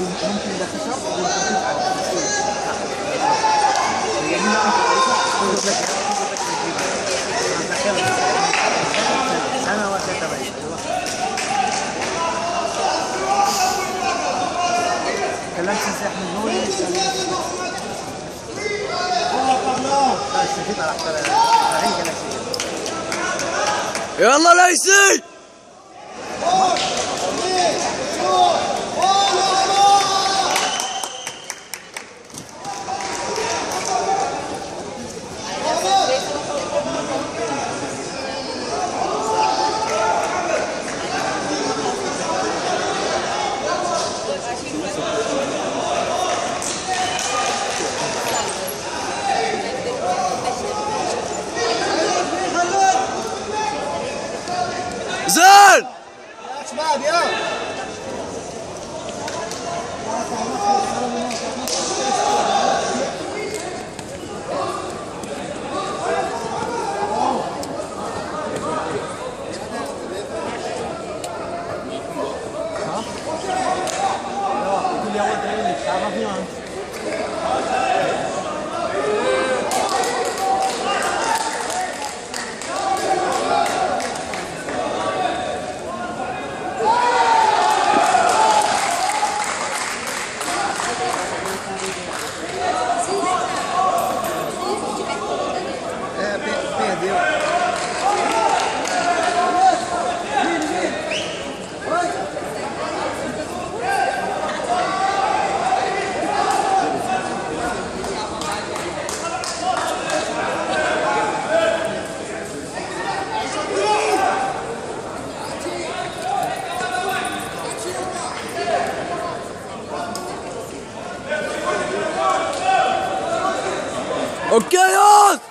ممكن ده خشب والخفيف على أنا واحد تبعي كلمت سي احمد نوري استفيد على كلام يلا ليسي Maria! Okay, los!